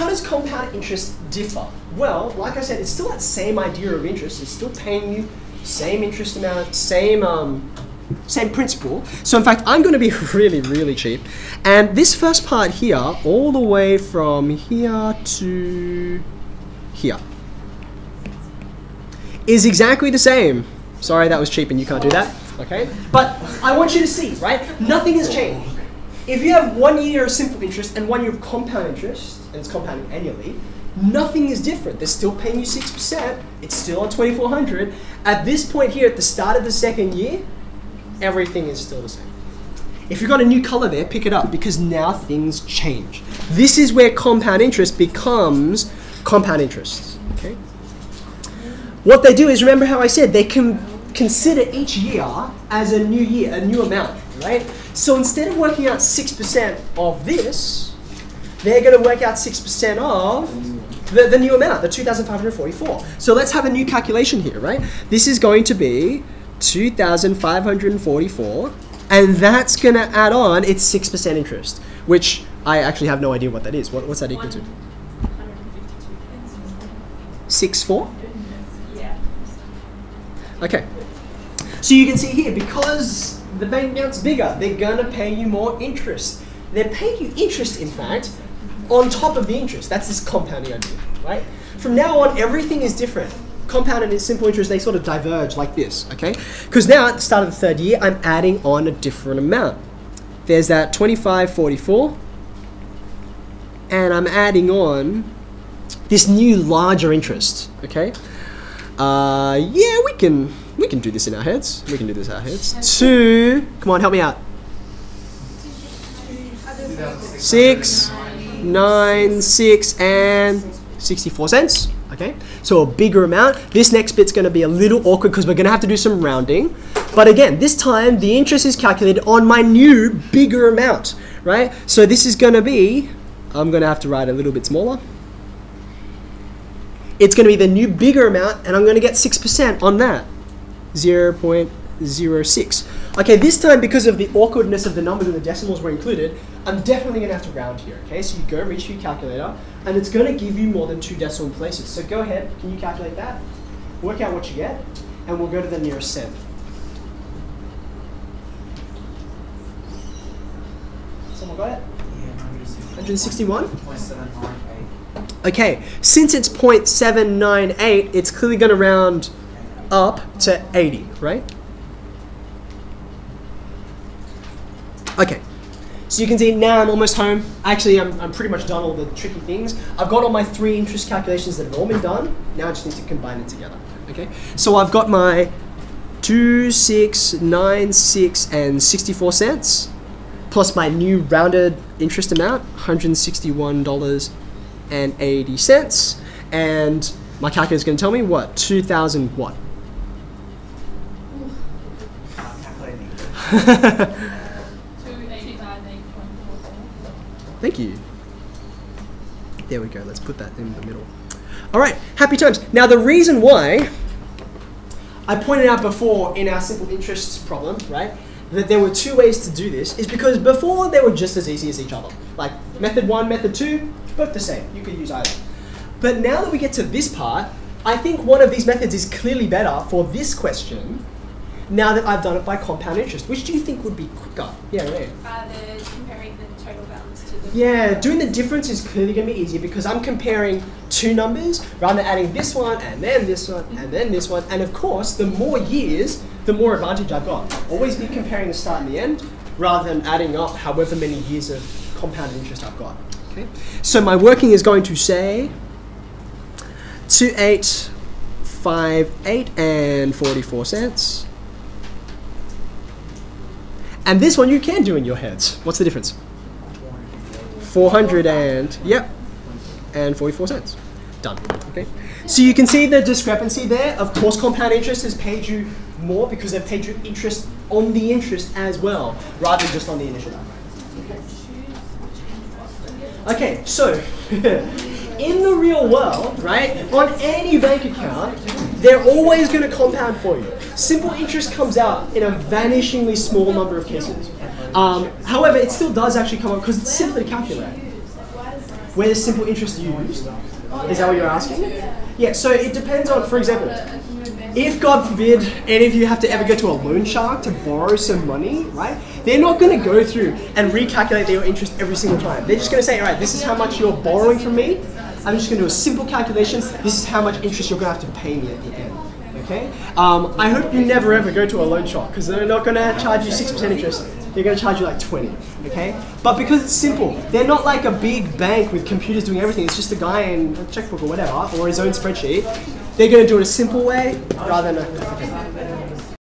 how does compound interest differ? Well, like I said, it's still that same idea of interest. It's still paying you same interest amount, same um, same principal. So in fact, I'm going to be really, really cheap. And this first part here, all the way from here to here, is exactly the same. Sorry, that was cheap and you can't do that. Okay? But I want you to see, right? Nothing has changed. If you have one year of simple interest and one year of compound interest, and it's compounding annually, nothing is different. They're still paying you 6%. It's still on 2400 At this point here, at the start of the second year, everything is still the same. If you've got a new color there, pick it up because now things change. This is where compound interest becomes compound interest. Okay? What they do is remember how I said they can consider each year as a new year, a new amount, right? So instead of working out 6% of this, they're going to work out 6% of the, the new amount, the 2,544. So let's have a new calculation here, right? This is going to be 2,544, and that's going to add on its 6% interest, which I actually have no idea what that is. What, what's that equal to? 6, 4? Yeah. Okay. So you can see here, because the bank account's bigger, they're gonna pay you more interest. They're paying you interest, in fact, on top of the interest. That's this compounding idea, right? From now on, everything is different. Compound and simple interest, they sort of diverge like this, okay? Because now at the start of the third year, I'm adding on a different amount. There's that 2544, and I'm adding on this new larger interest, okay? Uh, yeah, we can we can do this in our heads. We can do this in our heads. Two, come on, help me out. Six, nine, six, and 64 cents. Okay, so a bigger amount. This next bit's going to be a little awkward because we're going to have to do some rounding. But again, this time the interest is calculated on my new bigger amount, right? So this is going to be, I'm going to have to write a little bit smaller. It's going to be the new bigger amount, and I'm going to get 6% on that. 0.06. Okay, this time because of the awkwardness of the numbers and the decimals were included, I'm definitely going to have to round here. Okay, so you go reach your calculator, and it's going to give you more than two decimal places. So go ahead, can you calculate that? Work out what you get, and we'll go to the nearest cent. Someone got it? 161? Okay, since it's 0.798, it's clearly going to round up to 80, right? Okay, so you can see now I'm almost home. Actually, I'm, I'm pretty much done all the tricky things. I've got all my three interest calculations that have all been done. Now I just need to combine it together, okay? So I've got my 2, 6, 9, 6, and 64 cents, plus my new rounded interest amount, $161 and 80 cents. And my calculator is going to tell me what? 2000 what? Thank you. There we go. Let's put that in the middle. All right, happy times. Now, the reason why I pointed out before in our simple interests problem, right, that there were two ways to do this is because before they were just as easy as each other. Like method one, method two, both the same. You could use either. But now that we get to this part, I think one of these methods is clearly better for this question now that I've done it by compound interest. Which do you think would be quicker? Yeah, yeah. Uh, the comparing the total balance to the. Yeah, doing the difference is clearly going to be easier because I'm comparing two numbers rather than adding this one and then this one and then this one. And of course, the more years, the more advantage I've got. Always be comparing the start and the end rather than adding up however many years of compound interest I've got. Okay, so my working is going to say two eight five eight and forty four cents. And this one you can do in your heads. What's the difference? 400 and, yep, and 44 cents. Done, okay? So you can see the discrepancy there. Of course, compound interest has paid you more because they've paid you interest on the interest as well, rather than just on the initial amount. Okay, so in the real world, right, on any bank account, they're always going to compound for you. Simple interest comes out in a vanishingly small number of cases. Um, however, it still does actually come up because it's simply to calculate. where is simple interest used? Is that what you're asking? Yeah, so it depends on, for example, if God forbid any of you have to ever go to a loan shark to borrow some money, right? They're not going to go through and recalculate your interest every single time. They're just going to say, all right, this is how much you're borrowing from me. I'm just going to do a simple calculation. This is how much interest you're going to have to pay me at the end. Okay? Um, I hope you never ever go to a loan shark because they're not going to charge you 6% interest. They're going to charge you like 20. Okay? But because it's simple, they're not like a big bank with computers doing everything. It's just a guy in a checkbook or whatever, or his own spreadsheet. They're going to do it a simple way rather than a